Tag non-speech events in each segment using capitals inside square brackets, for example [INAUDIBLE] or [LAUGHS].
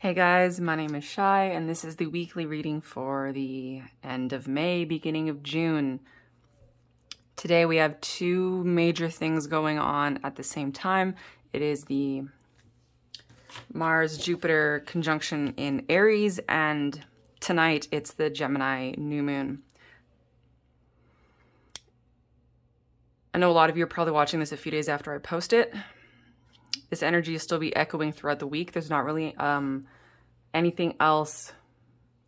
Hey guys, my name is Shai, and this is the weekly reading for the end of May, beginning of June. Today we have two major things going on at the same time. It is the Mars Jupiter conjunction in Aries, and tonight it's the Gemini new moon. I know a lot of you are probably watching this a few days after I post it this energy will still be echoing throughout the week. There's not really um, anything else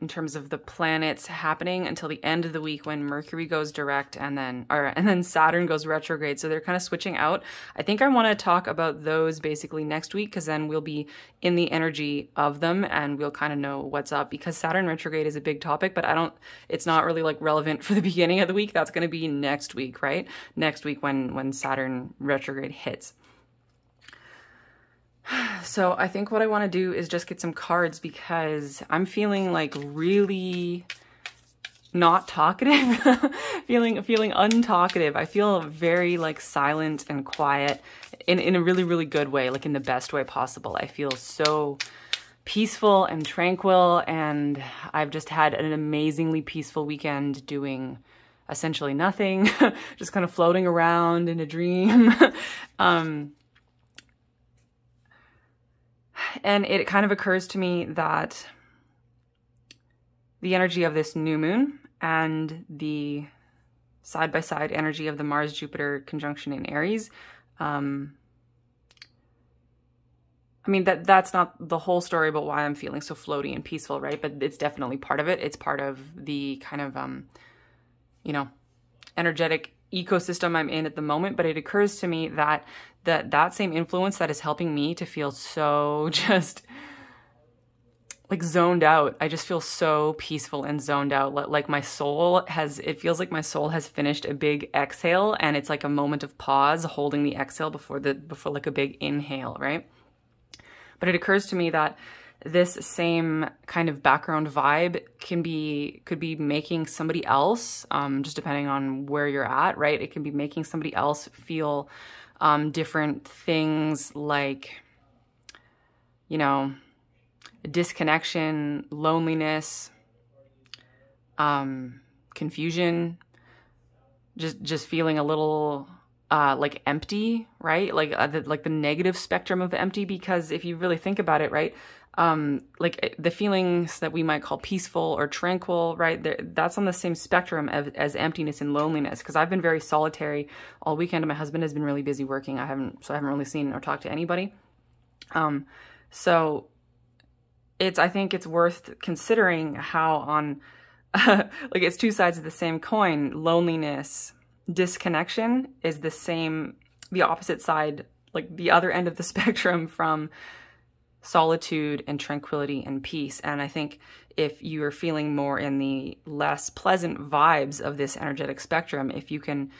in terms of the planets happening until the end of the week when Mercury goes direct and then or [LAUGHS] and then Saturn goes retrograde. So they're kind of switching out. I think I want to talk about those basically next week because then we'll be in the energy of them and we'll kind of know what's up because Saturn retrograde is a big topic, but I don't it's not really like relevant for the [LAUGHS] beginning of the week. That's going to be next week, right? Next week when when Saturn retrograde hits. [SIGHS] So I think what I want to do is just get some cards because I'm feeling like really not talkative, [LAUGHS] feeling feeling untalkative. I feel very like silent and quiet in in a really really good way, like in the best way possible. I feel so peaceful and tranquil and I've just had an amazingly peaceful weekend doing essentially nothing, [LAUGHS] just kind of floating around in a dream. [LAUGHS] um and it kind of occurs to me that the energy of this new moon and the side by side energy of the Mars Jupiter conjunction in Aries. Um, I mean that that's not the whole story about why I'm feeling so floaty and peaceful, right? But it's definitely part of it. It's part of the kind of um, you know, energetic ecosystem I'm in at the moment, but it occurs to me that that that same influence that is helping me to feel so [LAUGHS] just like zoned out. I just feel so peaceful and zoned out. Like my soul has, it feels like my soul has finished a big exhale and it's like a moment of pause holding the exhale before the, before like a big inhale, right? But it occurs to me that this same kind of background vibe can be could be making somebody else um, just depending on where you're at right it can be making somebody else feel um, different things like you know disconnection loneliness um, confusion just just feeling a little uh, like empty, right? Like uh, the, like the negative spectrum of empty, because if you really think about it, right, um, like eh, the feelings that we might call peaceful or tranquil, right? They're, that's on the same spectrum as, as emptiness and loneliness. Because I've been very solitary all weekend, and my husband has been really busy working. I haven't, so I haven't really seen or talked to anybody. Um, so it's, I think it's worth considering how on, [LAUGHS] like it's two sides of the same coin. Loneliness, disconnection is the same, the opposite side, like the other end of the [LAUGHS] spectrum from solitude and tranquility and peace. And I think if you are feeling more in the less pleasant vibes of this energetic spectrum, if you can,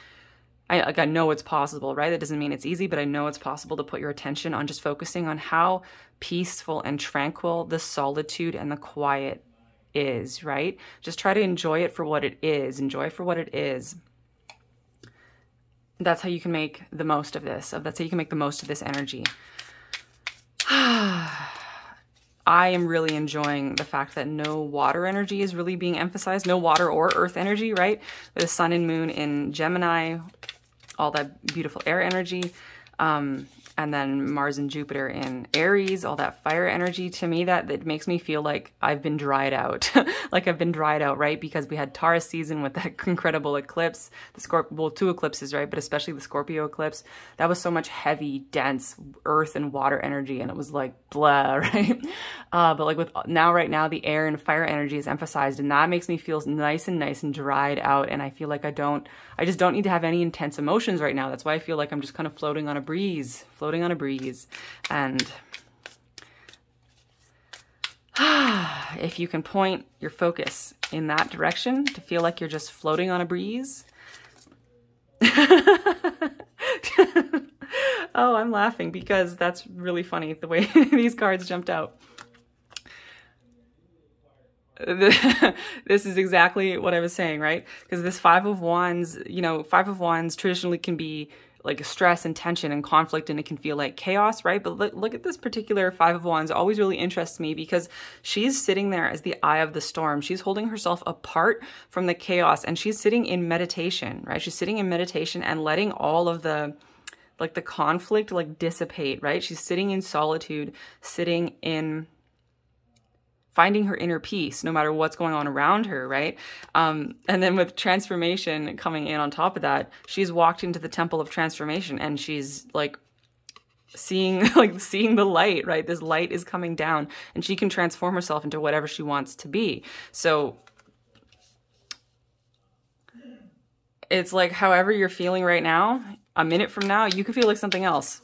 I, like I know it's possible, right? That doesn't mean it's easy, but I know it's possible to put your attention on just focusing on how peaceful and tranquil the solitude and the quiet is, right? Just try to enjoy it for what it is. Enjoy for what it is. That's how you can make the most of this. That's how you can make the most of this energy. [SIGHS] I am really enjoying the fact that no water energy is really being emphasized. No water or earth energy, right? The sun and moon in Gemini, all that beautiful air energy. Um, and then Mars and Jupiter in Aries, all that fire energy to me that that makes me feel like I've been dried out, [LAUGHS] like I've been dried out, right? Because we had Taurus season with that [LAUGHS] incredible eclipse, the Scorp, well, two eclipses, right? But especially the Scorpio eclipse, that was so much heavy, dense earth and water energy, and it was like blah, [LAUGHS] right? Uh, but like with now, right now, the air and fire energy is emphasized, and that makes me feel nice and nice and dried out, and I feel like I don't, I just don't need to have any intense emotions right now. That's why I feel like I'm just kind of floating on a breeze, floating on a breeze. And [SIGHS] if you can point your focus in that direction to feel like you're just floating on a breeze. [LAUGHS] oh, I'm laughing because that's really funny the way [LAUGHS] these cards jumped out. [LAUGHS] this is exactly what I was saying, right? Because this Five of Wands, you know, Five of Wands traditionally can be like stress and tension and conflict and it can feel like chaos, right? But look, look at this particular Five of Wands, always really interests me because she's sitting there as the eye of the storm. She's holding herself apart from the chaos and she's sitting in meditation, right? She's sitting in meditation and letting all of the like the conflict like dissipate, right? She's sitting in solitude, sitting in finding her inner peace no matter what's going on around her, right? Um, and then with transformation coming in on top of that, she's walked into the temple of transformation and she's like seeing [LAUGHS] like seeing the light right? This light is coming down and she can transform herself into whatever she wants to be. So it's like however you're feeling right now a minute from now you could feel like something else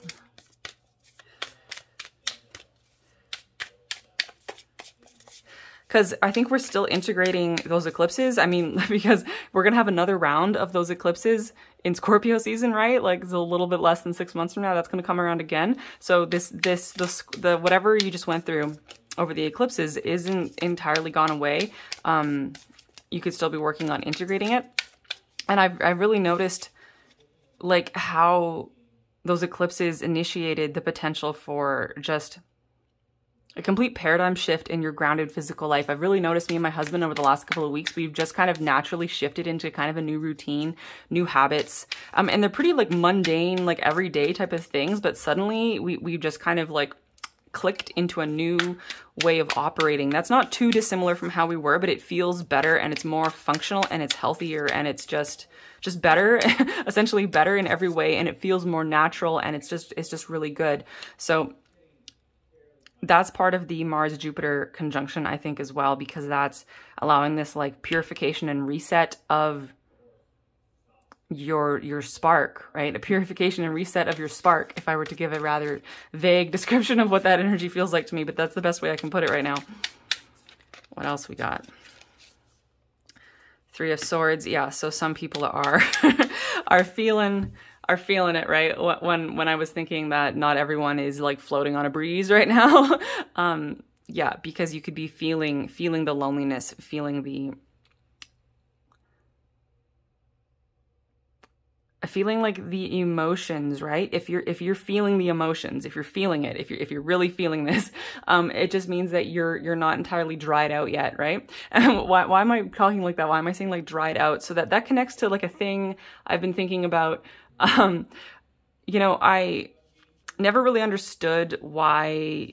because I think we're still integrating those eclipses. I mean, [LAUGHS] because we're going to have another round of those eclipses in Scorpio season, right? Like it's a little bit less than six months from now, that's going to come around again. So this, this, this, the, whatever you just went through over the eclipses isn't entirely gone away. Um, you could still be working on integrating it. And I've, I've really noticed like how those eclipses initiated the potential for just a complete paradigm shift in your grounded physical life. I've really noticed me and my husband over the last couple of weeks, we've just kind of naturally shifted into kind of a new routine, new habits. Um, and they're pretty like mundane, like everyday type of things, but suddenly we, we just kind of like clicked into a new way of operating. That's not too dissimilar from how we were, but it feels better and it's more functional and it's healthier and it's just just better, [LAUGHS] essentially better in every way and it feels more natural and it's just it's just really good. So that's part of the Mars Jupiter conjunction, I think, as well, because that's allowing this like purification and reset of your your spark, right? A purification and reset of your spark, if I were to give a rather vague [LAUGHS] description of what that energy feels like to me, but that's the best way I can put it right now. What else we got? Three of Swords. Yeah, so some people are [LAUGHS] are feeling are feeling it, right? When when I was thinking that not everyone is like floating on a breeze [LAUGHS] right now. um, yeah, because you could be feeling feeling the loneliness, feeling the feeling like the emotions right if you're if you're feeling the emotions if you're feeling it if you're if you're really feeling this [LAUGHS] um it just means that you're you're not entirely dried out yet right and [LAUGHS] why, why am i talking like that why am i saying like dried out so that that connects to like a thing i've been thinking about um, you know, I never really understood why,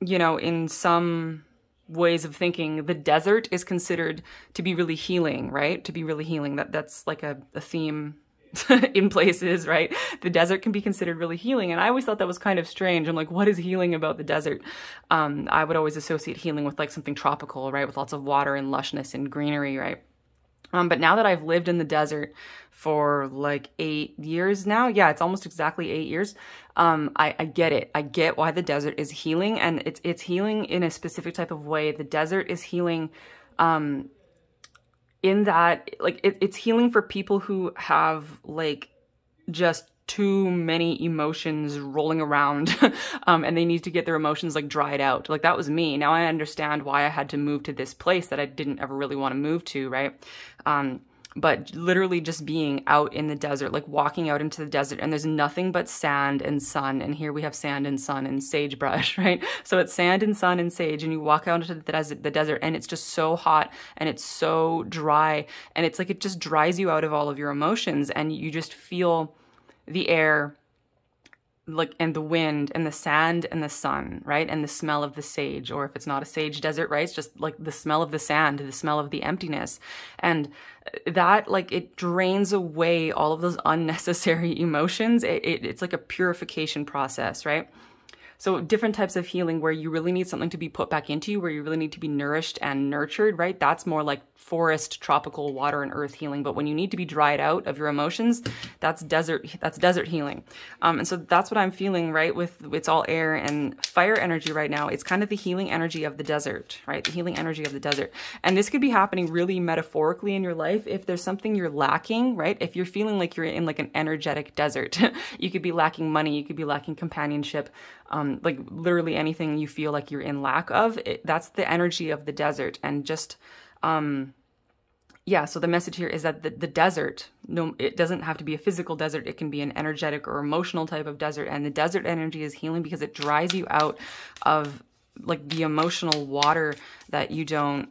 you know, in some ways of thinking, the desert is considered to be really healing, right? To be really healing. That that's like a, a theme [LAUGHS] in places, right? The desert can be considered really healing. And I always thought that was kind of strange. I'm like, what is healing about the desert? Um, I would always associate healing with like something tropical, right? With lots of water and lushness and greenery, right? Um, but now that I've lived in the desert for like eight years now, yeah, it's almost exactly eight years. Um, I, I get it. I get why the desert is healing, and it's it's healing in a specific type of way. The desert is healing, um, in that like it, it's healing for people who have like just too many emotions rolling around [LAUGHS] um, and they need to get their emotions like dried out. Like that was me. Now I understand why I had to move to this place that I didn't ever really want to move to, right? Um, but literally just being out in the desert, like walking out into the desert, and there's nothing but sand and sun. And here we have sand and sun and sagebrush, [LAUGHS] right? So it's sand and sun and sage, and you walk out into the desert, the desert, and it's just so hot and it's so dry, and it's like it just dries you out of all of your emotions, and you just feel the air like and the wind and the sand and the sun right? And the smell of the sage or if it's not a sage desert right? It's just like the smell of the sand the smell of the emptiness. And that like it drains away all of those unnecessary [LAUGHS] emotions. It, it, it's like a purification process right so different types of healing where you really need something to be put back into you, where you really need to be nourished and nurtured, right? That's more like forest, tropical, water and earth healing. But when you need to be dried out of your emotions, that's desert, that's desert healing. Um, and so that's what I'm feeling, right? With it's all air and fire energy right now. It's kind of the healing energy of the desert, right? The healing energy of the desert. And this could be happening really metaphorically in your life. If there's something you're lacking, right? If you're feeling like you're in like an energetic desert, [LAUGHS] you could be lacking money, you could be lacking companionship, um, like literally anything you feel like you're in lack of. It, that's the energy of the desert. And just, um, yeah, so the message here is that the, the desert, no, it doesn't have to be a physical desert. It can be an energetic or emotional type of desert. And the desert energy is healing because it dries you out of like the emotional water that you don't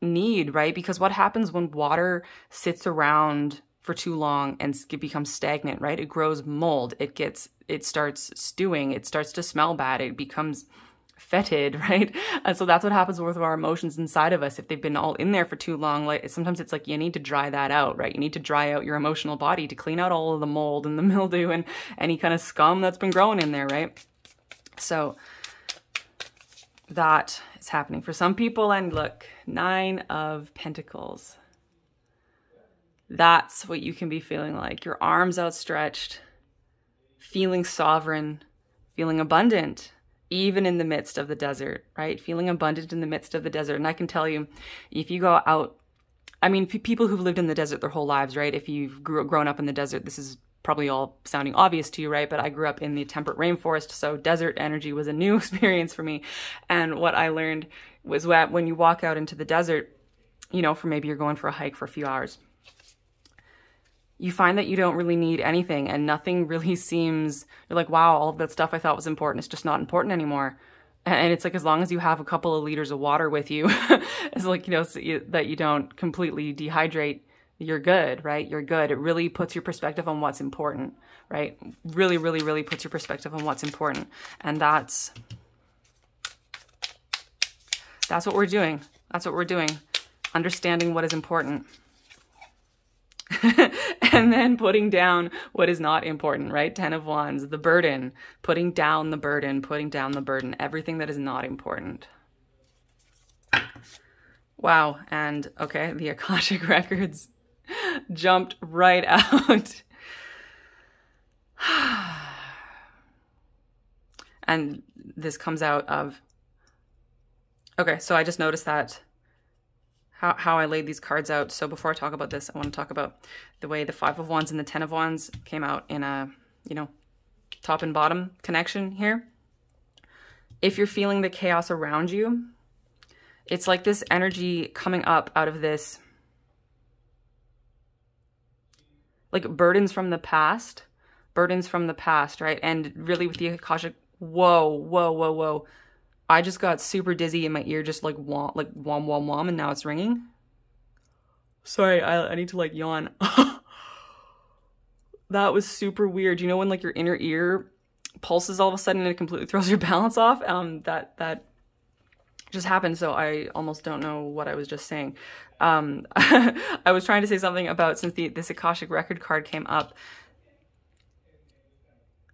need, right? Because what happens when water sits around for too long and it becomes stagnant, right? It grows mold. It gets, it starts stewing. It starts to smell bad. It becomes fetid, [LAUGHS] right? And so that's what happens with our emotions inside of us. If they've been all in there for too long, like sometimes it's like you need to dry that out, right? You need to dry out your emotional body to clean out all of the mold and the [LAUGHS] mildew and any kind of scum that's been growing in there, right? So that is happening for some people. And look, nine of pentacles. That's what you can be feeling like. Your arms outstretched, feeling sovereign, feeling abundant, even in the midst of the desert, right? Feeling abundant in the midst of the desert. And I can tell you, if you go out, I mean, people who've lived in the desert their whole lives, right? If you've grew, grown up in the desert, this is probably all sounding obvious to you, right? But I grew up in the temperate rainforest, so desert energy was a new [LAUGHS] experience for me. And what I learned was that when you walk out into the desert, you know, for maybe you're going for a hike for a few hours, you find that you don't really need anything and nothing really [LAUGHS] seems, you're like, wow, all of that stuff I thought was important is just not important anymore. And it's like, as long as you have a couple of liters of water with you, [LAUGHS] it's like, you know, so you, that you don't completely dehydrate, you're good, right? You're good. It really puts your perspective on what's important, right? Really, really, really puts your perspective on what's important. And that's, that's what we're doing. That's what we're doing. Understanding what is important. [LAUGHS] [LAUGHS] and then putting down what is not important, right? 10 of Wands, the burden, putting down the burden, putting down the burden, everything that is not important. Wow. And okay, the Akashic [LAUGHS] Records jumped right [LAUGHS] out. [SIGHS] and this comes out of. Okay, so I just noticed that how, how I laid these cards out. So before I talk about this, I want to talk about the way the Five of Wands and the Ten of Wands came out in a, you know, top and bottom connection here. If you're feeling the chaos around you, it's like this energy coming up out of this, like burdens from the past, burdens from the past, right? And really with the Akashic, whoa, whoa, whoa, whoa I just got super dizzy and my ear just like wom, like wom wom wom and now it's ringing. Sorry, I, I need to like yawn. [LAUGHS] that was super weird. You know when like your inner ear pulses all of a sudden and it completely [LAUGHS] throws your balance off? Um, that that just happened. So I almost don't know what I was just saying. Um, [LAUGHS] I was trying to say something about since the this Akashic record card came up.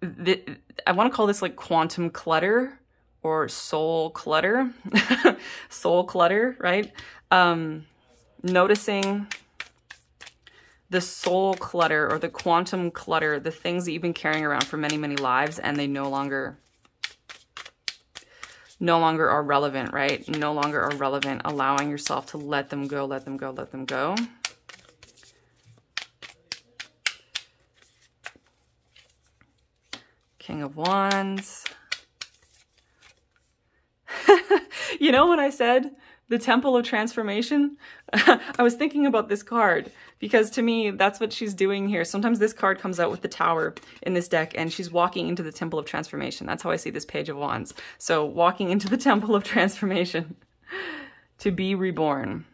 The, I want to call this like quantum clutter or soul clutter, [LAUGHS] soul clutter, right? Um, noticing the soul clutter or the quantum clutter, the things that you've been carrying around for many, many lives and they no longer no longer are relevant, right? No longer are relevant, allowing yourself to let them go, let them go, let them go. King of Wands. [LAUGHS] you know when I said the Temple of Transformation? [LAUGHS] I was thinking about this card because to me, that's what she's doing here. Sometimes this card comes out with the Tower in this deck and she's walking into the Temple of Transformation. That's how I see this Page of Wands. So walking into the [LAUGHS] Temple of Transformation to be reborn,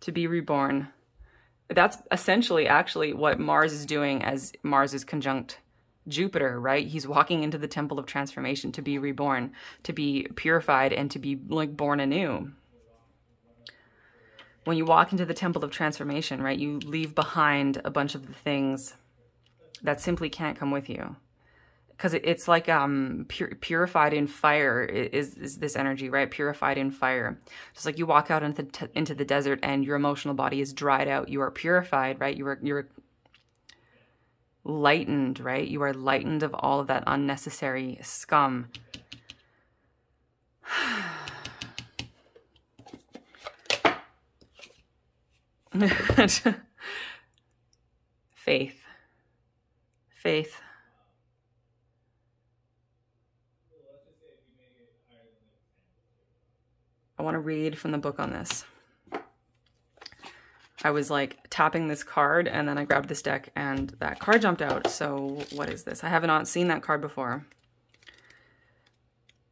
to be reborn. That's essentially actually what Mars is doing as Mars is conjunct Jupiter, right? He's walking into the temple of transformation to be reborn, to be purified, and to be like born anew. When you walk into the temple of transformation, right, you leave behind a bunch of the things that simply can't come with you. Because it's like um, pur purified in fire is, is this energy, right? Purified in fire. Just like you walk out into the, into the desert and your emotional body is dried out. You are purified, right? You are, you're lightened, right? You are lightened of all of that unnecessary scum. [SIGHS] Faith. Faith. I want to read from the book on this. I was like tapping this card and then I grabbed this deck and that card jumped out. So what is this? I have not seen that card before.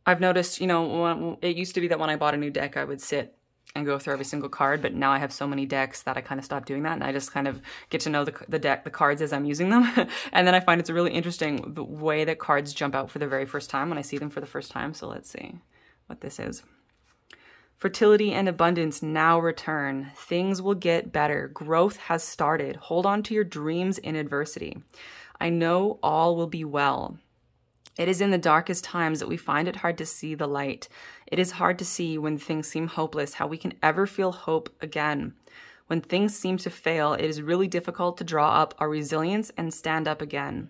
I've noticed, you know, it used to be that when I bought a new deck, I would sit and go through every single card, but now I have so many decks that I kind of stopped doing that and I just kind of get to know the, the deck, the cards as I'm using them. [LAUGHS] and then I find it's really interesting the way that cards jump out for the very first time when I see them for the first time. So let's see what this is. Fertility and abundance now return. Things will get better. Growth has started. Hold on to your dreams in adversity. I know all will be well. It is in the darkest times that we find it hard to see the light. It is hard to see when things seem hopeless how we can ever feel hope again. When things seem to fail, it is really difficult to draw up our resilience and stand up again.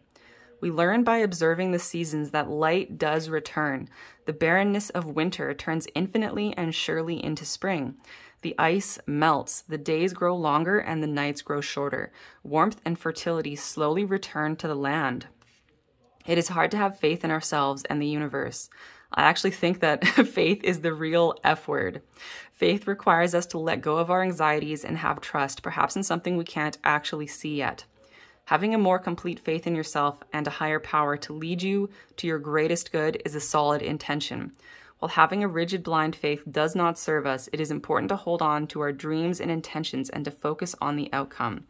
We learn by observing the seasons that light does return. The barrenness of winter turns infinitely and surely into spring. The ice melts, the days grow longer, and the nights grow shorter. Warmth and fertility slowly return to the land. It is hard to have faith in ourselves and the universe. I actually think that [LAUGHS] faith is the real F word. Faith requires us to let go of our anxieties and have trust, perhaps in something we can't actually see yet. Having a more complete faith in yourself and a higher power to lead you to your greatest good is a solid intention. While having a rigid blind faith does not serve us, it is important to hold on to our dreams and intentions and to focus on the outcome.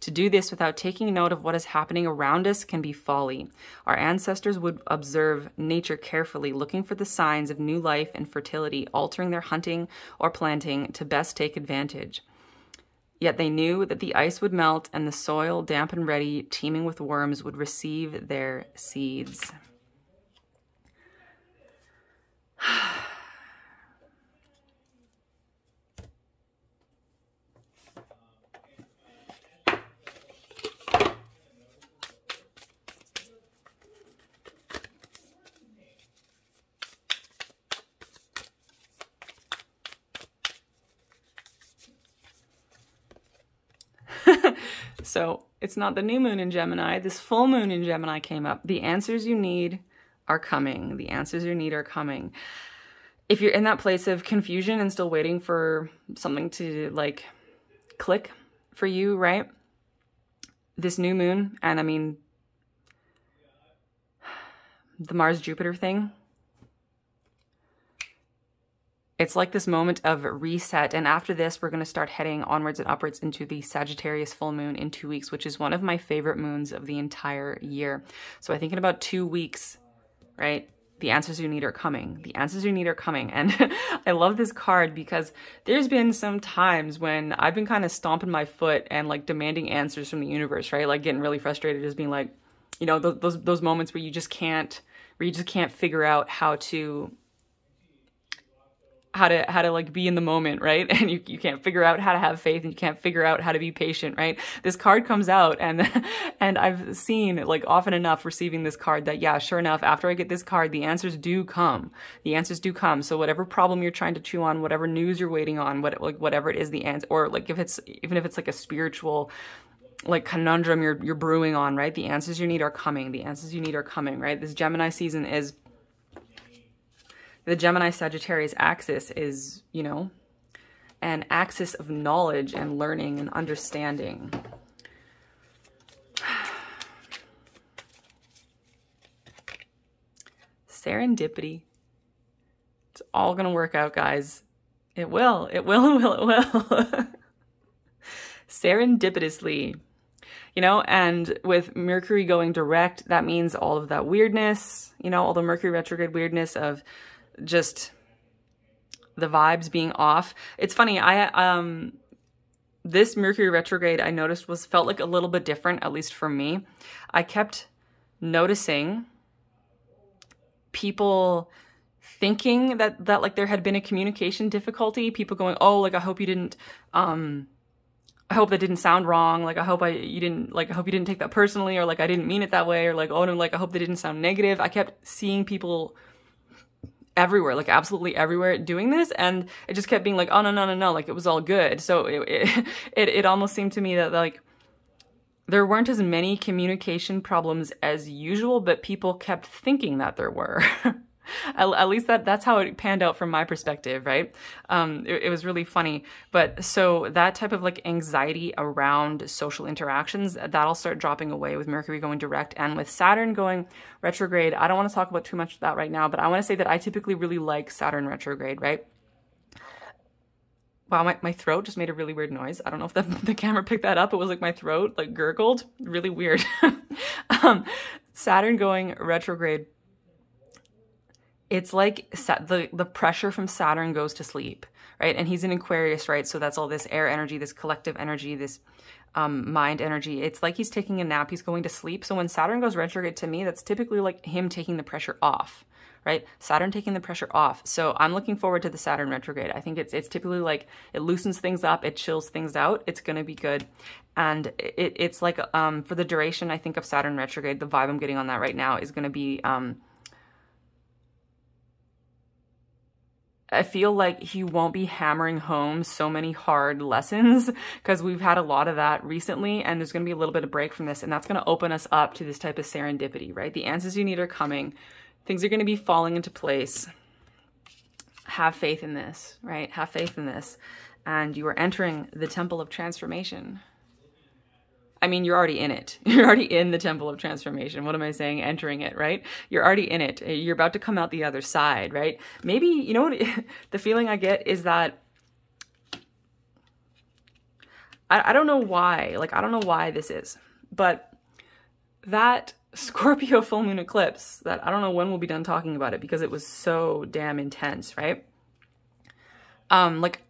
To do this without taking note of what is happening around us can be folly. Our ancestors would observe nature carefully, looking for the signs of new life and fertility, altering their hunting or planting to best take advantage. Yet they knew that the ice would melt and the soil, damp and ready, teeming with worms, would receive their seeds. So it's not the new moon in Gemini. This full moon in Gemini came up. The answers you need are coming. The answers you need are coming. If you're in that place of confusion and still waiting for something to like click for you, right? This new moon, and I mean, the Mars Jupiter thing, it's like this moment of reset. And after this, we're going to start heading onwards and upwards into the Sagittarius full moon in two weeks, which is one of my favorite moons of the entire year. So I think in about two weeks, right? The answers you need are coming. The answers you need are coming. And [LAUGHS] I love this card because there's been some times when I've been kind of stomping my foot and like demanding answers from the universe, right? Like getting really frustrated, just being like, you know, those, those, those moments where you just can't, where you just can't figure out how to how to how to like be in the moment right? [LAUGHS] And you, you can't figure out how to have faith and you can't figure out how to be patient right? This card comes out and [LAUGHS] and i've seen like often enough receiving this card that yeah sure enough after i get this card the answers do come. The answers do come. So whatever problem you're trying to chew on whatever news you're waiting on what like whatever it is the answer or like if it's even if it's like a spiritual like conundrum you're you're brewing on right? The answers you need are coming. The answers you need are coming right? This gemini season is the Gemini Sagittarius axis is, you know, an axis of knowledge and learning and understanding. [SIGHS] Serendipity. It's all going to work out, guys. It will. It will. [LAUGHS] It will. It will. [LAUGHS] Serendipitously. You know, and with Mercury going direct, that means all of that weirdness, you know, all the Mercury retrograde weirdness of just the vibes being off. It's funny, I um this Mercury retrograde I noticed was felt like a little bit different, at least for me. I kept noticing people thinking that that like there had been a communication difficulty, people going, "Oh, like I hope you didn't um I hope that didn't sound wrong. Like I hope I you didn't like I hope you didn't take that personally or like I didn't mean it that way or like oh no like I hope that didn't sound negative." I kept seeing people everywhere, like absolutely everywhere doing this. And it just kept being like, oh, no, no, no, no, like it was all good. So it, [LAUGHS] it, it, it almost seemed to me that like there weren't as many communication problems as usual, but people kept thinking that there were. [LAUGHS] [LAUGHS] at, least that that's how it panned out from my perspective, right? Um, it, it, was really funny. But so that type of like anxiety around social interactions, that'll start dropping away with Mercury going direct and with Saturn going retrograde. I don't want to talk about too much of that right now, but I want to say that I typically really like Saturn retrograde, right? Wow, my, my throat just made a really weird noise. I don't know if the, [LAUGHS] the camera picked that up. It was like my throat like gurgled. Really weird. [LAUGHS] um, Saturn going retrograde it's like the the pressure from Saturn goes to sleep, right? And he's in Aquarius, right? So that's all this air energy, this collective energy, this um, mind energy. It's like he's taking a nap, he's going to sleep. So when Saturn goes retrograde to me, that's typically like him taking the pressure off, right? Saturn taking the pressure off. So I'm looking forward to the Saturn retrograde. I think it's it's typically like it loosens things up, it chills things out. It's going to be good. And it, it's like um, for the duration, I think of Saturn retrograde, the vibe I'm getting on that right now is going to be um, I feel like he won't be hammering home so many hard lessons because we've had a lot of that recently and there's going to be a little bit of break from this and that's going to open us up to this type of serendipity, right? The answers you need are coming. Things are going to be falling into place. Have faith in this, right? Have faith in this. And you are entering the temple of transformation. I mean, you're already in it. [LAUGHS] You're already in the temple of transformation. What am I saying? Entering it, right? You're already in it. You're about to come out the other side, right? Maybe, you know what? [LAUGHS] the feeling I get is that I, I don't know why. Like, I don't know why this is, but that [LAUGHS] Scorpio full moon eclipse that I don't know when we'll be done talking about it because it was so damn intense, right? Um, like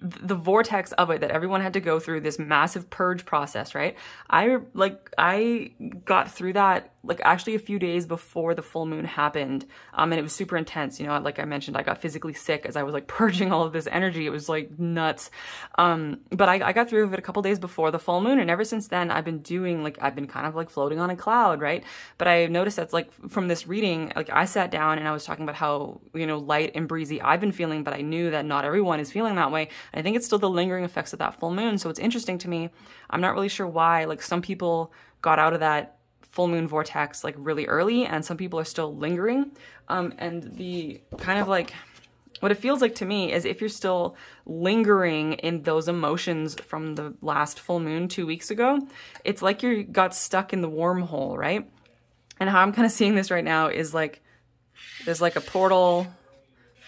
the vortex of it that everyone had to go through this massive purge process, right? I like I got through that like actually a few days before the full moon happened. Um and it was super intense, you know, like I mentioned I got physically sick as I was like [LAUGHS] purging all of this energy. It was like nuts. Um but I, I got through it a couple days before the full moon and ever since then I've been doing like I've been kind of like floating on a cloud, right? But I noticed that's like from this reading, like I sat down and I was talking about how, you know, light and breezy I've been feeling, but I knew that not everyone is feeling that way. I think it's still the lingering effects of that full moon. So it's interesting to me. I'm not really sure why. Like some people got out of that full moon vortex like really early, and some people are still lingering. Um, and the kind of like what it feels like to me is if you're still lingering in those emotions from the last full moon two weeks ago, it's like you got stuck in the wormhole, right? And how I'm kind of seeing this right now is like there's like a portal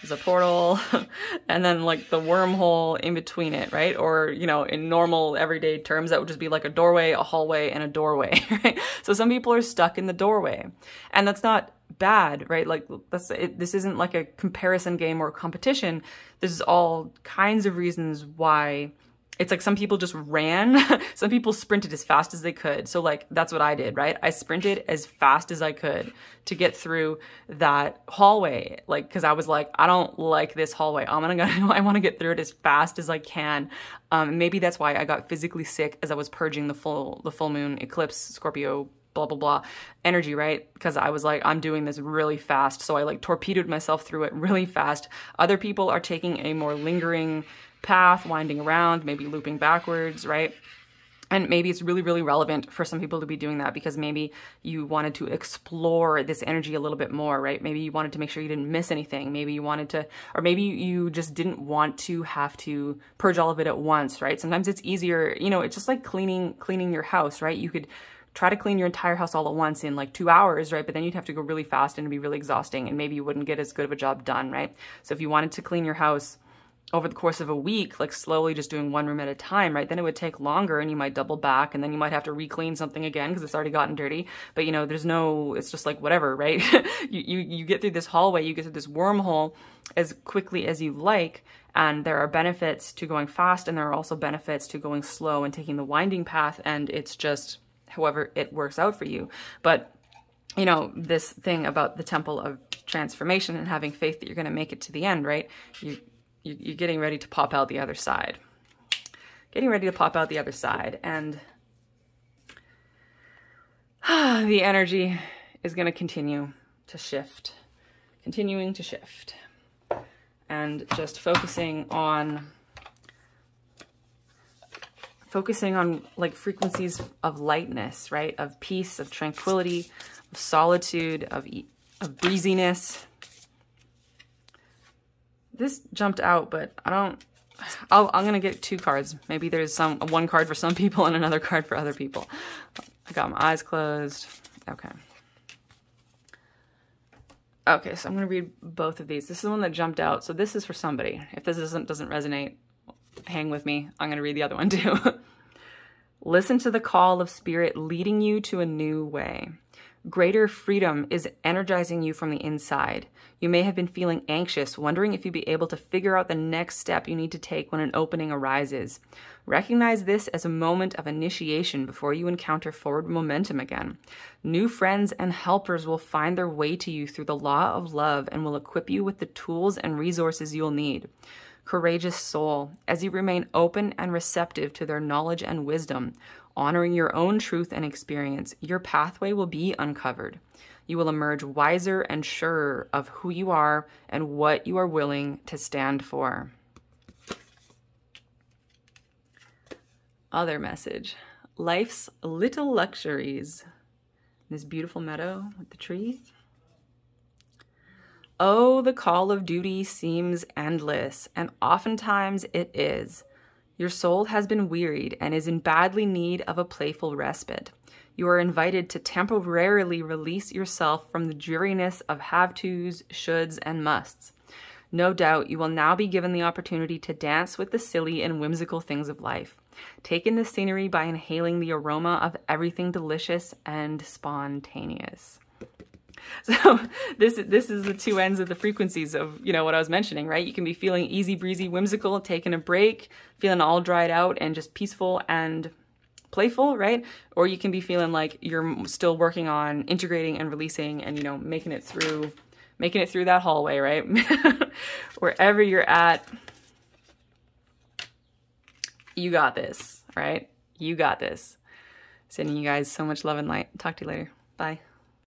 there's a portal [LAUGHS] and then like the wormhole in between it, right? Or, you know, in normal everyday terms, that would just be like a doorway, a hallway, and a doorway, [LAUGHS] right? So some people are stuck in the doorway and that's not bad, right? Like that's, it, this isn't like a comparison game or competition. This is all kinds of reasons why it's like some people just ran. [LAUGHS] some people sprinted as fast as they could. So like that's what I did, right? I sprinted as fast as I could to get through that hallway. Like cuz I was like I don't like this hallway. I'm going to [LAUGHS] I want to get through it as fast as I can. Um maybe that's why I got physically sick as I was purging the full the full moon eclipse Scorpio blah blah blah energy right because i was like i'm doing this really fast so i like torpedoed myself through it really fast other people are taking a more lingering path, winding around, maybe looping backwards, right? And maybe it's really, really relevant for some people to be doing that because maybe you wanted to explore this energy a little bit more, right? Maybe you wanted to make sure you didn't miss anything. Maybe you wanted to, or maybe you just didn't want to have to purge all of it at once, right? Sometimes it's easier, you know, it's just like cleaning, cleaning your house, right? You could try to clean your entire house all at once in like two hours, right? But then you'd have to go really fast and it'd be really exhausting and maybe you wouldn't get as good of a job done, right? So if you wanted to clean your house, over the course of a week, like slowly just doing one room at a time, right? Then it would take longer and you might double back and then you might have to re-clean something again because it's already gotten dirty. But you know, there's no, it's just like whatever, right? [LAUGHS] you, you, you get through this hallway, you get through this wormhole as quickly as you like. And there are benefits to going fast and there are also benefits to going slow and taking the winding path. And it's just however it works out for you. But you know, this thing about the temple of transformation and having faith that you're going to make it to the end, right? You, you're getting ready to pop out the other side. Getting ready to pop out the other side. And [SIGHS] the energy is going to continue to shift. Continuing to shift. And just focusing on focusing on like frequencies of lightness, right? Of peace, of tranquility, of solitude, of, of breeziness, this jumped out, but I don't, i am to get two cards. Maybe there's some one card for some people and another card for other people. I got my eyes closed. Okay. Okay, so I'm to read both of these. This is the one that jumped out. So this is for somebody. If this doesn't, doesn't resonate, hang with me. I'm to read the other one too. [LAUGHS] Listen to the call of spirit leading you to a new way. Greater freedom is energizing you from the inside. You may have been feeling anxious, wondering if you'd be able to figure out the next step you need to take when an opening arises. Recognize this as a moment of initiation before you encounter forward momentum again. New friends and helpers will find their way to you through the law of love and will equip you with the tools and resources you'll need. Courageous soul, as you remain open and receptive to their knowledge and wisdom, honoring your own truth and experience, your pathway will be uncovered. You will emerge wiser and surer of who you are and what you are willing to stand for. Other message life's little luxuries. This beautiful meadow with the trees. Oh, the call of duty seems endless, and oftentimes it is. Your soul has been wearied and is in badly need of a playful respite. You are invited to temporarily release yourself from the dreariness of have tos, shoulds, and musts. No doubt you will now be given the opportunity to dance with the silly and whimsical things of life. Take in the scenery by inhaling the aroma of everything delicious and spontaneous. [LAUGHS] So this this is the two ends of the frequencies of you know what I was mentioning, right? You can be feeling easy breezy, whimsical, taking a break, feeling all dried out and just peaceful and playful, right? Or you can be feeling like you're still working on integrating and releasing and you know making it through making it through that hallway, right? [LAUGHS] Wherever you're at, you got this, right? You got this. Sending you guys so much love and light. Talk to you later. Bye.